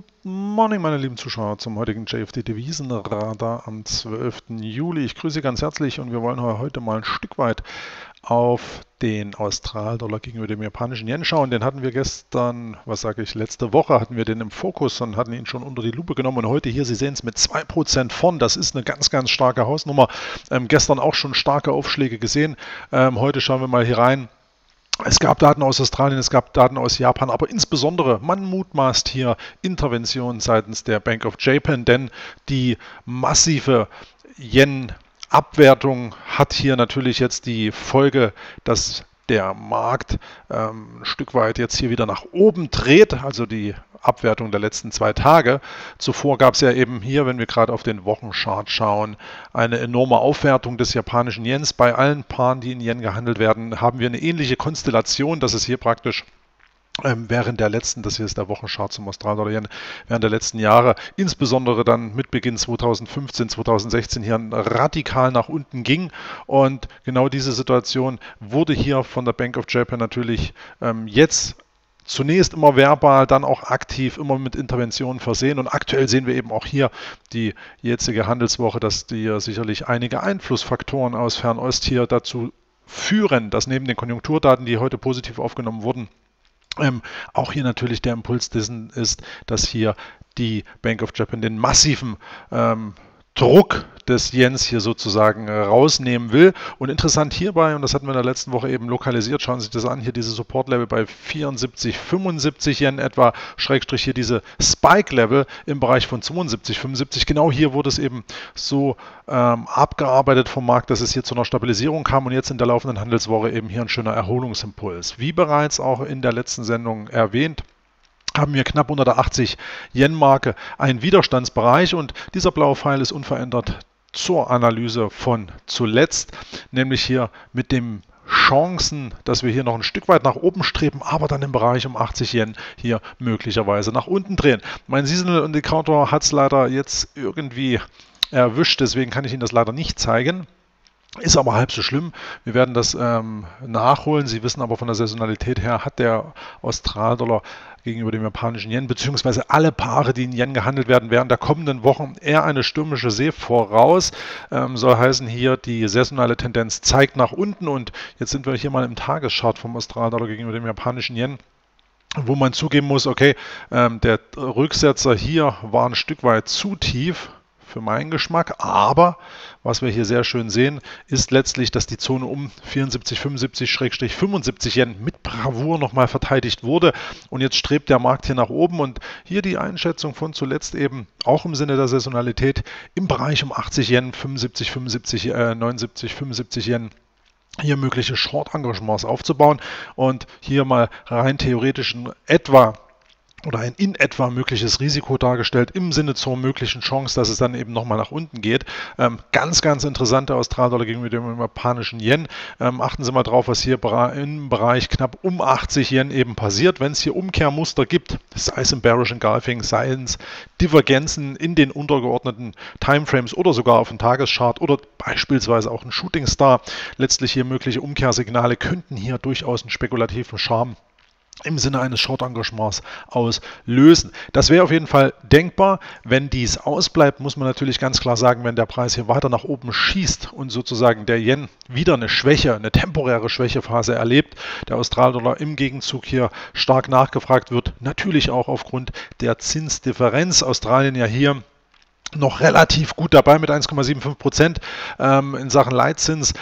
Good morning, meine lieben Zuschauer, zum heutigen JFD Devisenradar am 12. Juli. Ich grüße Sie ganz herzlich und wir wollen heute mal ein Stück weit auf den Australdollar gegenüber dem japanischen Yen schauen. Den hatten wir gestern, was sage ich, letzte Woche hatten wir den im Fokus und hatten ihn schon unter die Lupe genommen. Und heute hier, Sie sehen es mit 2% vorn. Das ist eine ganz, ganz starke Hausnummer. Ähm, gestern auch schon starke Aufschläge gesehen. Ähm, heute schauen wir mal hier rein. Es gab Daten aus Australien, es gab Daten aus Japan, aber insbesondere, man mutmaßt hier Intervention seitens der Bank of Japan, denn die massive Yen Abwertung hat hier natürlich jetzt die Folge, dass der Markt ähm, ein Stück weit jetzt hier wieder nach oben dreht, also die Abwertung der letzten zwei Tage. Zuvor gab es ja eben hier, wenn wir gerade auf den Wochenchart schauen, eine enorme Aufwertung des japanischen Yens. Bei allen Paaren, die in Yen gehandelt werden, haben wir eine ähnliche Konstellation, dass es hier praktisch ähm, während der letzten, das hier ist der Wochenchart zum Australdollar Yen, während der letzten Jahre, insbesondere dann mit Beginn 2015, 2016 hier radikal nach unten ging. Und genau diese Situation wurde hier von der Bank of Japan natürlich ähm, jetzt zunächst immer verbal, dann auch aktiv, immer mit Interventionen versehen. Und aktuell sehen wir eben auch hier die jetzige Handelswoche, dass die sicherlich einige Einflussfaktoren aus Fernost hier dazu führen, dass neben den Konjunkturdaten, die heute positiv aufgenommen wurden, ähm, auch hier natürlich der Impuls dessen ist, dass hier die Bank of Japan den massiven ähm, Druck des Jens hier sozusagen äh, rausnehmen will. Und interessant hierbei, und das hatten wir in der letzten Woche eben lokalisiert, schauen Sie sich das an, hier diese Support-Level bei 74, 75 Yen etwa, Schrägstrich hier diese Spike-Level im Bereich von 72, 75. Genau hier wurde es eben so ähm, abgearbeitet vom Markt, dass es hier zu einer Stabilisierung kam und jetzt in der laufenden Handelswoche eben hier ein schöner Erholungsimpuls. Wie bereits auch in der letzten Sendung erwähnt, haben wir knapp unter der 80 Yen-Marke einen Widerstandsbereich und dieser blaue Pfeil ist unverändert zur Analyse von zuletzt, nämlich hier mit dem Chancen, dass wir hier noch ein Stück weit nach oben streben, aber dann im Bereich um 80 Yen hier möglicherweise nach unten drehen. Mein Seasonal Indicator hat es leider jetzt irgendwie erwischt, deswegen kann ich Ihnen das leider nicht zeigen. Ist aber halb so schlimm. Wir werden das ähm, nachholen. Sie wissen aber von der Saisonalität her hat der Australdollar gegenüber dem japanischen Yen, beziehungsweise alle Paare, die in Yen gehandelt werden, während der kommenden Wochen eher eine stürmische See voraus. Ähm, soll heißen, hier die saisonale Tendenz zeigt nach unten und jetzt sind wir hier mal im Tageschart vom Australdollar gegenüber dem japanischen Yen wo man zugeben muss, okay, ähm, der Rücksetzer hier war ein Stück weit zu tief für meinen Geschmack. Aber was wir hier sehr schön sehen, ist letztlich, dass die Zone um 74, 75, 75 Yen mit Bravour nochmal verteidigt wurde. Und jetzt strebt der Markt hier nach oben. Und hier die Einschätzung von zuletzt eben auch im Sinne der Saisonalität im Bereich um 80 Yen, 75, 75, äh, 79, 75 Yen hier mögliche Short-Engagements aufzubauen und hier mal rein theoretisch etwa oder ein in etwa mögliches Risiko dargestellt im Sinne zur möglichen Chance, dass es dann eben nochmal nach unten geht. Ähm, ganz, ganz interessante Australdollar gegenüber dem japanischen Yen. Ähm, achten Sie mal drauf, was hier im Bereich knapp um 80 Yen eben passiert. Wenn es hier Umkehrmuster gibt, sei es im Bearish Engulfing, sei es Divergenzen in den untergeordneten Timeframes oder sogar auf dem Tageschart oder beispielsweise auch ein Shooting Star, letztlich hier mögliche Umkehrsignale könnten hier durchaus einen spekulativen Charme im Sinne eines Short-Engagements auslösen. Das wäre auf jeden Fall denkbar. Wenn dies ausbleibt, muss man natürlich ganz klar sagen, wenn der Preis hier weiter nach oben schießt und sozusagen der Yen wieder eine Schwäche, eine temporäre Schwächephase erlebt, der Australdollar im Gegenzug hier stark nachgefragt wird, natürlich auch aufgrund der Zinsdifferenz. Australien ja hier noch relativ gut dabei mit 1,75 Prozent ähm, in Sachen Leitzins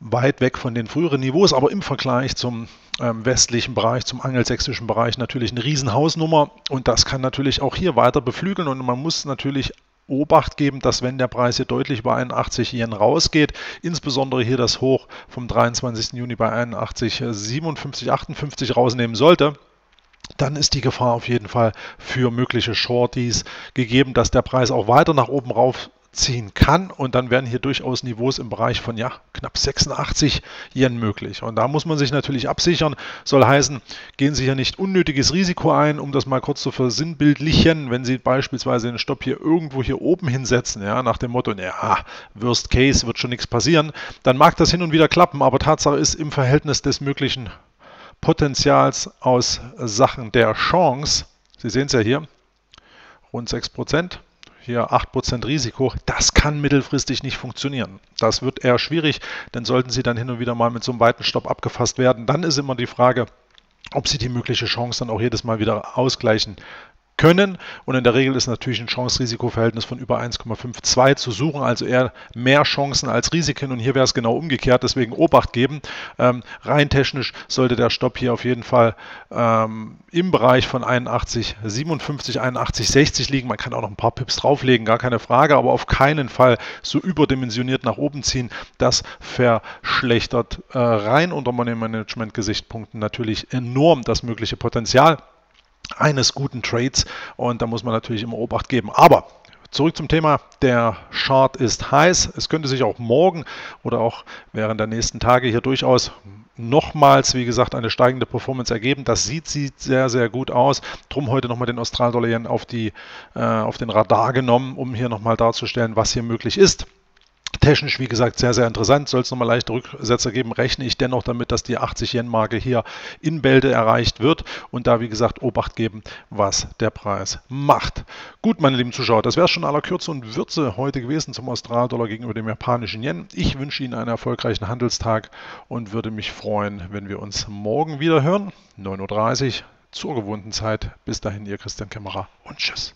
weit weg von den früheren Niveaus, aber im Vergleich zum westlichen Bereich, zum angelsächsischen Bereich natürlich eine Riesenhausnummer und das kann natürlich auch hier weiter beflügeln und man muss natürlich Obacht geben, dass wenn der Preis hier deutlich bei 81 Yen rausgeht, insbesondere hier das Hoch vom 23. Juni bei 81, 57, 58 rausnehmen sollte, dann ist die Gefahr auf jeden Fall für mögliche Shorties gegeben, dass der Preis auch weiter nach oben rauf ziehen kann und dann werden hier durchaus Niveaus im Bereich von ja, knapp 86 Yen möglich. Und da muss man sich natürlich absichern. Soll heißen, gehen Sie hier nicht unnötiges Risiko ein, um das mal kurz zu versinnbildlichen, wenn Sie beispielsweise den Stopp hier irgendwo hier oben hinsetzen, ja, nach dem Motto, ja, Worst Case wird schon nichts passieren, dann mag das hin und wieder klappen, aber Tatsache ist im Verhältnis des möglichen Potenzials aus Sachen der Chance, Sie sehen es ja hier, rund 6%. Hier 8% Risiko, das kann mittelfristig nicht funktionieren. Das wird eher schwierig, denn sollten Sie dann hin und wieder mal mit so einem weiten Stopp abgefasst werden, dann ist immer die Frage, ob Sie die mögliche Chance dann auch jedes Mal wieder ausgleichen können. Und in der Regel ist natürlich ein Chance-Risiko-Verhältnis von über 1,52 zu suchen, also eher mehr Chancen als Risiken. Und hier wäre es genau umgekehrt, deswegen Obacht geben. Ähm, rein technisch sollte der Stopp hier auf jeden Fall ähm, im Bereich von 81, 57, 81, 60 liegen. Man kann auch noch ein paar Pips drauflegen, gar keine Frage, aber auf keinen Fall so überdimensioniert nach oben ziehen. Das verschlechtert äh, rein unter Money Management Gesichtspunkten natürlich enorm das mögliche Potenzial eines guten Trades und da muss man natürlich immer Obacht geben. Aber Zurück zum Thema, der Chart ist heiß. Es könnte sich auch morgen oder auch während der nächsten Tage hier durchaus nochmals, wie gesagt, eine steigende Performance ergeben. Das sieht, sieht sehr, sehr gut aus. Drum heute nochmal den Australdollar auf, die, äh, auf den Radar genommen, um hier nochmal darzustellen, was hier möglich ist. Technisch, wie gesagt, sehr, sehr interessant. Soll es nochmal leichte Rücksätze geben, rechne ich dennoch damit, dass die 80-Yen-Marke hier in Bälde erreicht wird und da, wie gesagt, Obacht geben, was der Preis macht. Gut, meine lieben Zuschauer, das wäre es schon aller Kürze und Würze heute gewesen zum Australdollar gegenüber dem japanischen Yen. Ich wünsche Ihnen einen erfolgreichen Handelstag und würde mich freuen, wenn wir uns morgen wieder hören. 9.30 Uhr zur gewohnten Zeit. Bis dahin, Ihr Christian Kämmerer und Tschüss.